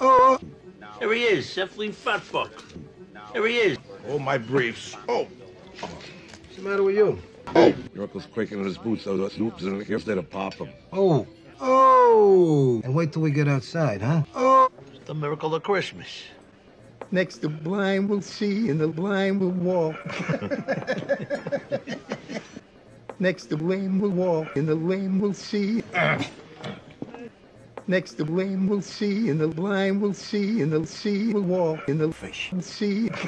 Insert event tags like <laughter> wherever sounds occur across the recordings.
Oh, there he is, Seflin Fatfuck. There he is. oh, my briefs. Oh, What's the matter with you? Oh. your uncle's quaking in his boots, so the Snoops in here instead of pop him. Oh. Oh. And wait till we get outside, huh? Oh. It's the miracle of Christmas. Next, the blind will see and the blind will walk. <laughs> Next, the lame will walk and the lame will see. Next, the lame will see and the blind will see and the sea will walk and the fish will see. <laughs>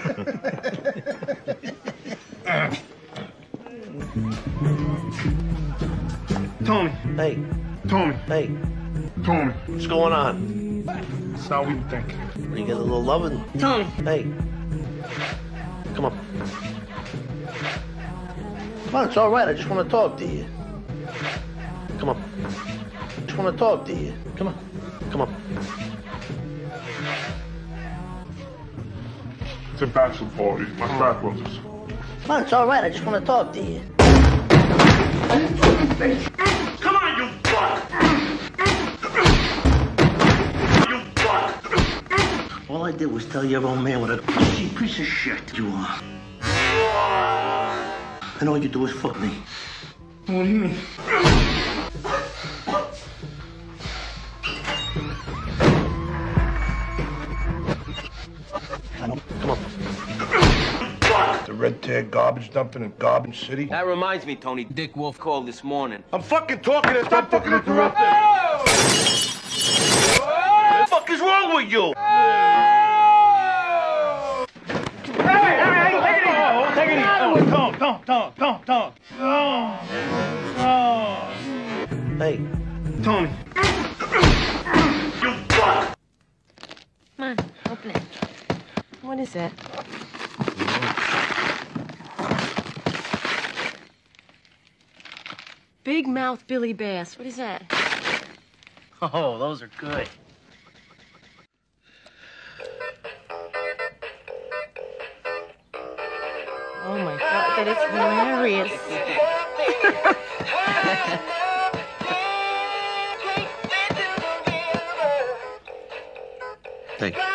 Tony, Hey, Tony, hey, Tony. what's going on? That's how we think. You get a little loving? Tony. Hey. Come on. Come on, it's all right. I just want to talk to you. Come on. I just want to talk to you. Come on. Come on. It's a bachelor party. My frat brothers. Come on, it's all right. I just want to talk to you. Come on, you fuck! You fuck! All I did was tell your old man what a pussy piece of shit you are. And all you do is fuck me. What do you mean? Red tag garbage dumping in Garbage City. That reminds me, Tony. Dick Wolf called this morning. I'm fucking talking and stop fucking interrupting. What the fuck is wrong with you? Don't, don't, don't, don't, don't. Oh. Oh. Hey, Tony. You butt! Come on, open it. What is it? Big mouth Billy Bass. What is that? Oh, those are good. Oh my god, that is hilarious. Hey.